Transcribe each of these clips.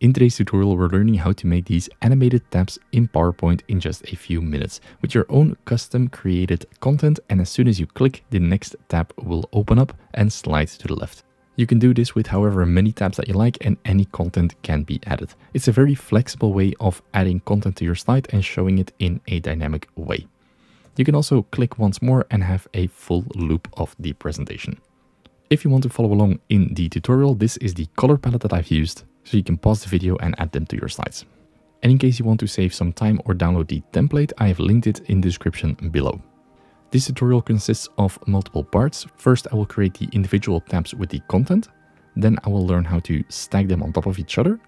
In today's tutorial, we're learning how to make these animated tabs in PowerPoint in just a few minutes with your own custom created content. And as soon as you click, the next tab will open up and slide to the left. You can do this with however many tabs that you like and any content can be added. It's a very flexible way of adding content to your slide and showing it in a dynamic way. You can also click once more and have a full loop of the presentation. If you want to follow along in the tutorial, this is the color palette that I've used so you can pause the video and add them to your slides. And in case you want to save some time or download the template, I have linked it in the description below. This tutorial consists of multiple parts. First, I will create the individual tabs with the content. Then I will learn how to stack them on top of each other.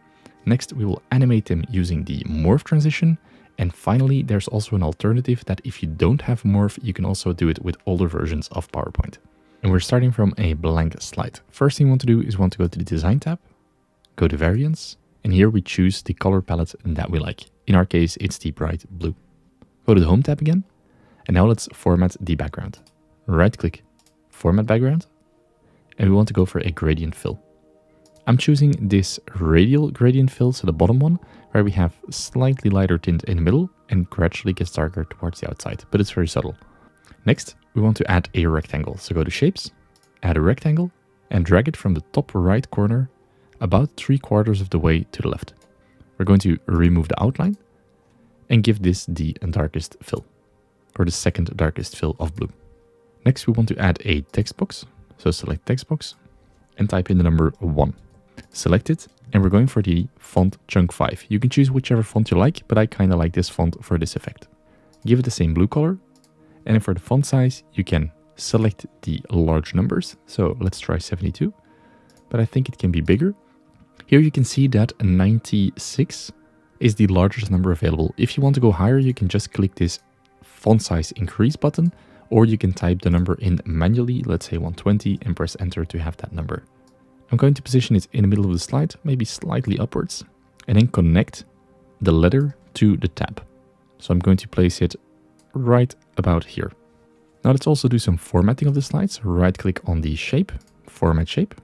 Next, we will animate them using the morph transition. And finally, there's also an alternative that if you don't have morph, you can also do it with older versions of PowerPoint. And we're starting from a blank slide. First thing we want to do is want to go to the design tab go to variants, and here we choose the color palette that we like. In our case, it's the bright blue. Go to the home tab again, and now let's format the background. Right click, format background, and we want to go for a gradient fill. I'm choosing this radial gradient fill, so the bottom one, where we have slightly lighter tint in the middle and gradually gets darker towards the outside, but it's very subtle. Next, we want to add a rectangle. So go to shapes, add a rectangle, and drag it from the top right corner about three quarters of the way to the left. We're going to remove the outline and give this the darkest fill, or the second darkest fill of blue. Next, we want to add a text box. So select text box and type in the number 1. Select it, and we're going for the font chunk 5. You can choose whichever font you like, but I kind of like this font for this effect. Give it the same blue color, and for the font size, you can select the large numbers. So let's try 72, but I think it can be bigger. Here you can see that 96 is the largest number available. If you want to go higher, you can just click this font size increase button, or you can type the number in manually, let's say 120, and press enter to have that number. I'm going to position it in the middle of the slide, maybe slightly upwards, and then connect the letter to the tab. So I'm going to place it right about here. Now let's also do some formatting of the slides. Right click on the shape, format shape,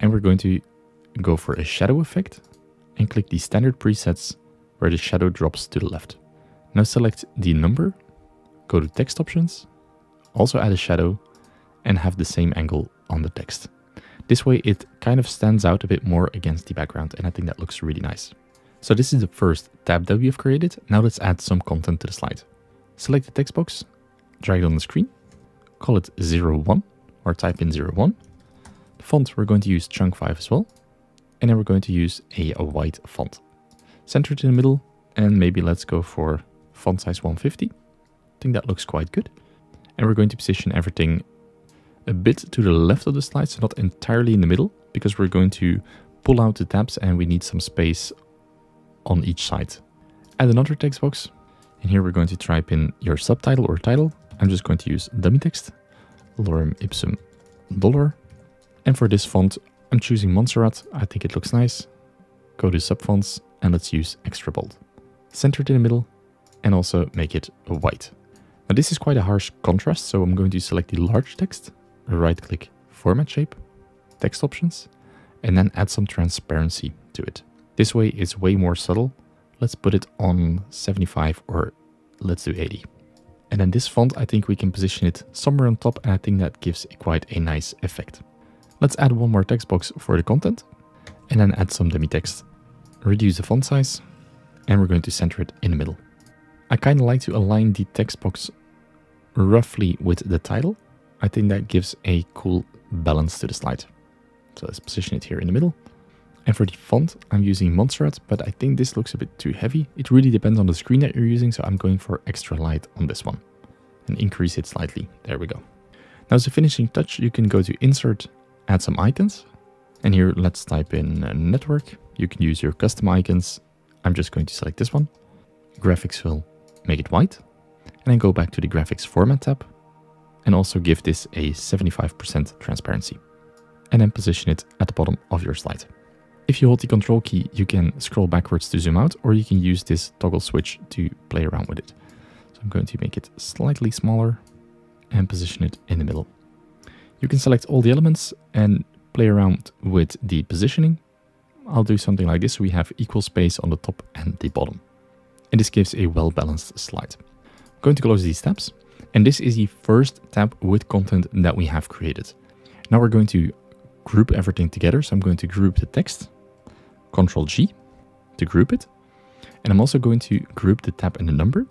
and we're going to go for a shadow effect and click the standard presets where the shadow drops to the left. Now select the number, go to text options, also add a shadow and have the same angle on the text. This way it kind of stands out a bit more against the background and I think that looks really nice. So this is the first tab that we have created. Now let's add some content to the slide. Select the text box, drag it on the screen, call it 01 or type in 01. The font we're going to use chunk 5 as well and then we're going to use a, white font. Center it in the middle, and maybe let's go for font size 150. I think that looks quite good. And we're going to position everything a bit to the left of the slide, so not entirely in the middle, because we're going to pull out the tabs and we need some space on each side. Add another text box, and here we're going to type in your subtitle or title. I'm just going to use dummy text, lorem ipsum dolor. And for this font, I'm choosing Montserrat, I think it looks nice. Go to subfonts and let's use extra bold. Center it in the middle and also make it white. Now this is quite a harsh contrast, so I'm going to select the large text, right click format shape, text options, and then add some transparency to it. This way it's way more subtle. Let's put it on 75 or let's do 80. And then this font, I think we can position it somewhere on top and I think that gives quite a nice effect. Let's add one more text box for the content and then add some dummy text. Reduce the font size and we're going to center it in the middle. I kind of like to align the text box roughly with the title. I think that gives a cool balance to the slide. So let's position it here in the middle. And for the font, I'm using Montserrat, but I think this looks a bit too heavy. It really depends on the screen that you're using, so I'm going for extra light on this one. And increase it slightly. There we go. Now as a finishing touch, you can go to Insert add some icons. And here, let's type in network. You can use your custom icons. I'm just going to select this one. Graphics will make it white. And then go back to the graphics format tab. And also give this a 75% transparency. And then position it at the bottom of your slide. If you hold the control key, you can scroll backwards to zoom out, or you can use this toggle switch to play around with it. So I'm going to make it slightly smaller and position it in the middle. You can select all the elements and play around with the positioning. I'll do something like this. We have equal space on the top and the bottom. And this gives a well-balanced slide. I'm going to close these tabs. And this is the first tab with content that we have created. Now we're going to group everything together. So I'm going to group the text, Control G to group it. And I'm also going to group the tab and the number.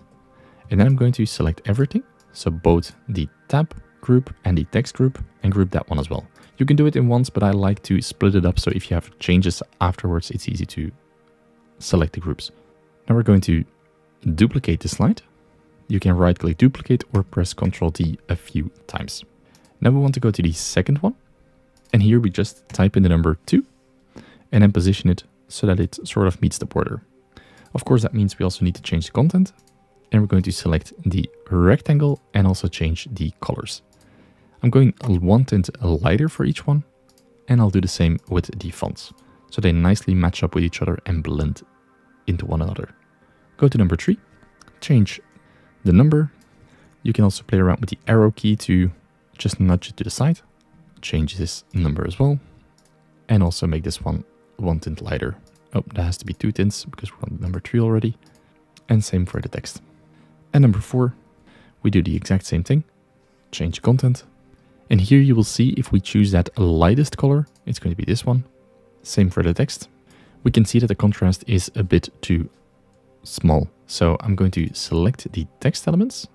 And then I'm going to select everything. So both the tab group and the text group and group that one as well. You can do it in once, but I like to split it up. So if you have changes afterwards, it's easy to select the groups. Now we're going to duplicate the slide. You can right click duplicate or press Ctrl D a few times. Now we want to go to the second one. And here we just type in the number two and then position it so that it sort of meets the border. Of course, that means we also need to change the content and we're going to select the rectangle and also change the colors. I'm going one tint lighter for each one and I'll do the same with the fonts. So they nicely match up with each other and blend into one another. Go to number three, change the number. You can also play around with the arrow key to just nudge it to the side. Change this number as well. And also make this one one tint lighter. Oh, that has to be two tints because we're on number three already. And same for the text. And number four, we do the exact same thing. Change content. And here you will see if we choose that lightest color, it's going to be this one. Same for the text. We can see that the contrast is a bit too small. So I'm going to select the text elements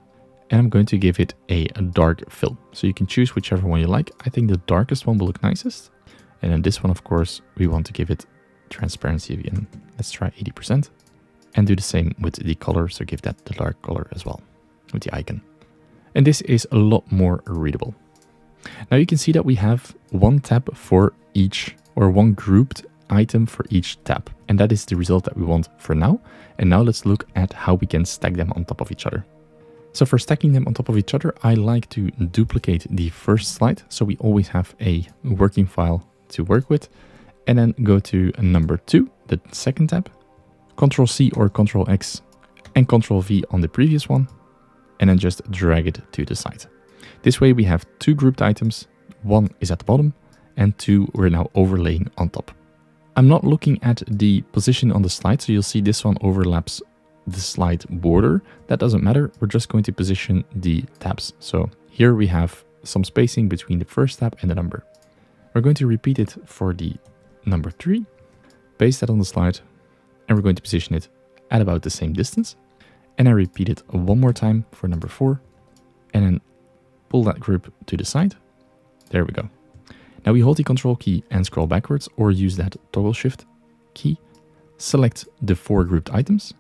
and I'm going to give it a, a dark fill. So you can choose whichever one you like. I think the darkest one will look nicest. And then this one, of course, we want to give it transparency again. Let's try 80%. And do the same with the color, so give that the dark color as well, with the icon. And this is a lot more readable. Now you can see that we have one tab for each, or one grouped item for each tab. And that is the result that we want for now. And now let's look at how we can stack them on top of each other. So for stacking them on top of each other, I like to duplicate the first slide. So we always have a working file to work with. And then go to number two, the second tab, Control C or Control X and Control V on the previous one, and then just drag it to the side. This way we have two grouped items, one is at the bottom, and two we're now overlaying on top. I'm not looking at the position on the slide, so you'll see this one overlaps the slide border. That doesn't matter, we're just going to position the tabs. So here we have some spacing between the first tab and the number. We're going to repeat it for the number 3, paste that on the slide, and we're going to position it at about the same distance. And I repeat it one more time for number 4, and then pull that group to the side. There we go. Now we hold the control key and scroll backwards or use that toggle shift key. Select the four grouped items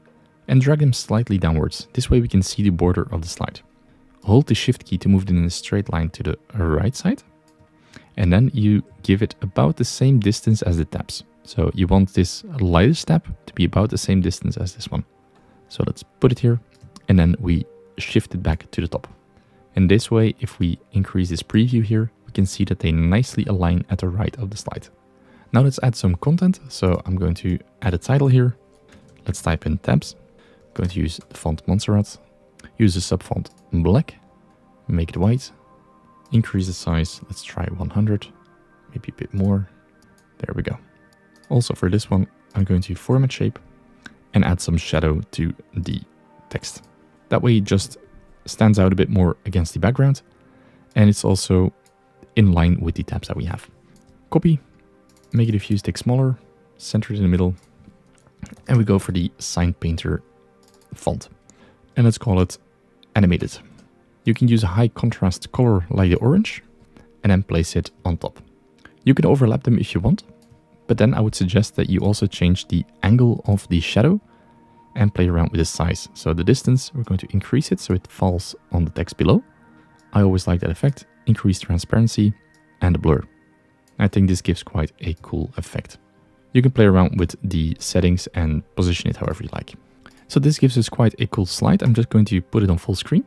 and drag them slightly downwards. This way we can see the border of the slide. Hold the shift key to move it in a straight line to the right side and then you give it about the same distance as the tabs. So you want this lightest tab to be about the same distance as this one. So let's put it here and then we shift it back to the top. And this way, if we increase this preview here, we can see that they nicely align at the right of the slide. Now let's add some content. So I'm going to add a title here. Let's type in tabs. I'm going to use the font Montserrat. Use the subfont black. Make it white increase the size. Let's try 100, maybe a bit more. There we go. Also for this one, I'm going to format shape and add some shadow to the text. That way just stands out a bit more against the background. And it's also in line with the tabs that we have. Copy, make it a few sticks smaller, center it in the middle, and we go for the SignPainter font. And let's call it animated. You can use a high contrast color like the orange and then place it on top. You can overlap them if you want, but then I would suggest that you also change the angle of the shadow and play around with the size. So the distance, we're going to increase it so it falls on the text below. I always like that effect, increase transparency and the blur. I think this gives quite a cool effect. You can play around with the settings and position it however you like. So this gives us quite a cool slide. I'm just going to put it on full screen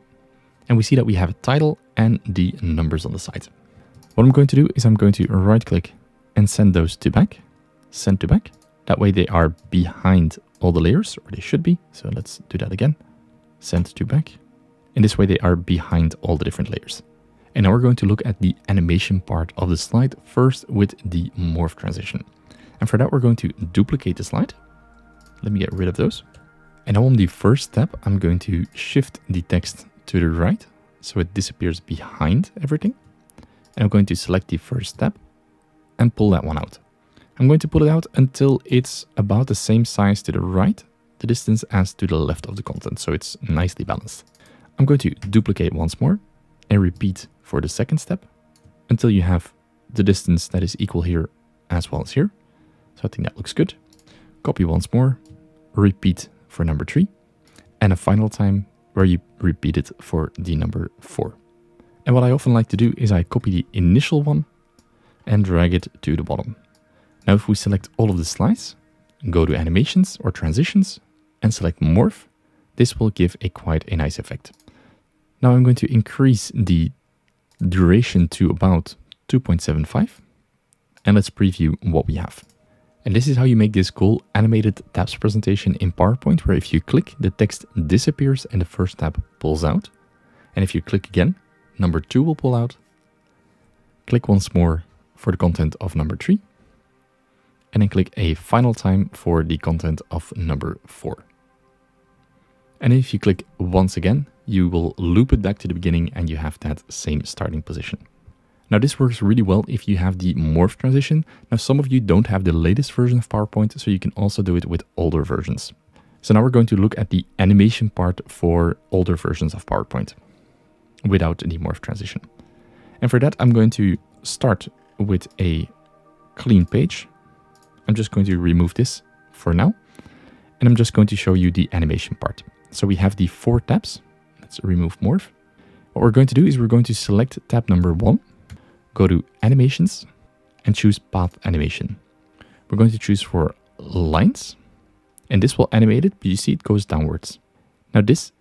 and we see that we have a title and the numbers on the side. What I'm going to do is I'm going to right click and send those to back, send to back. That way they are behind all the layers, or they should be. So let's do that again. Send to back. In this way they are behind all the different layers. And now we're going to look at the animation part of the slide first with the morph transition. And for that, we're going to duplicate the slide. Let me get rid of those. And now on the first step, I'm going to shift the text to the right so it disappears behind everything. And I'm going to select the first step and pull that one out. I'm going to pull it out until it's about the same size to the right, the distance as to the left of the content, so it's nicely balanced. I'm going to duplicate once more and repeat for the second step until you have the distance that is equal here as well as here. So I think that looks good. Copy once more, repeat for number three, and a final time where you repeat it for the number four. And what I often like to do is I copy the initial one and drag it to the bottom. Now if we select all of the slides, go to animations or transitions and select morph, this will give a quite a nice effect. Now I'm going to increase the duration to about 2.75 and let's preview what we have. And this is how you make this cool animated tabs presentation in PowerPoint, where if you click, the text disappears and the first tab pulls out. And if you click again, number two will pull out. Click once more for the content of number three. And then click a final time for the content of number four. And if you click once again, you will loop it back to the beginning and you have that same starting position. Now this works really well if you have the morph transition. Now some of you don't have the latest version of PowerPoint, so you can also do it with older versions. So now we're going to look at the animation part for older versions of PowerPoint without the morph transition. And for that, I'm going to start with a clean page. I'm just going to remove this for now. And I'm just going to show you the animation part. So we have the four tabs. Let's remove morph. What we're going to do is we're going to select tab number one go to animations and choose path animation. We're going to choose for lines and this will animate it, but you see it goes downwards. Now this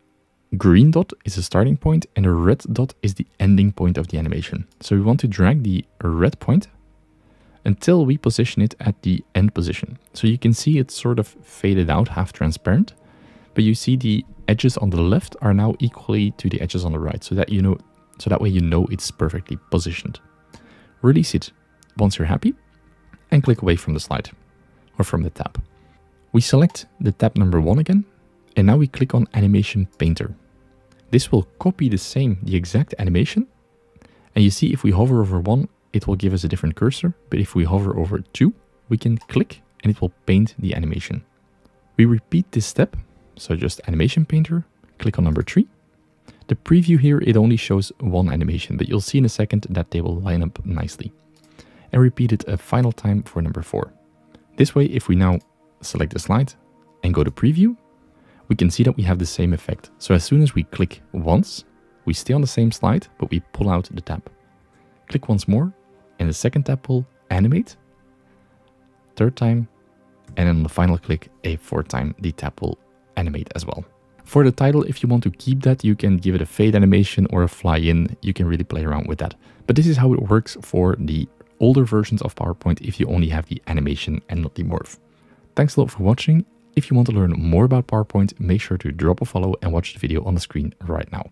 green dot is the starting point and the red dot is the ending point of the animation. So we want to drag the red point until we position it at the end position. So you can see it's sort of faded out, half transparent, but you see the edges on the left are now equally to the edges on the right, so that you know, so that way you know it's perfectly positioned release it once you're happy, and click away from the slide or from the tab. We select the tab number one again, and now we click on Animation Painter. This will copy the same, the exact animation, and you see if we hover over one, it will give us a different cursor, but if we hover over two, we can click and it will paint the animation. We repeat this step, so just Animation Painter, click on number three, the preview here, it only shows one animation, but you'll see in a second that they will line up nicely. And repeat it a final time for number 4. This way, if we now select the slide and go to preview, we can see that we have the same effect. So as soon as we click once, we stay on the same slide, but we pull out the tab. Click once more, and the second tap will animate. Third time, and then the final click, a fourth time, the tap will animate as well. For the title, if you want to keep that, you can give it a fade animation or a fly in. You can really play around with that. But this is how it works for the older versions of PowerPoint if you only have the animation and not the morph. Thanks a lot for watching. If you want to learn more about PowerPoint, make sure to drop a follow and watch the video on the screen right now.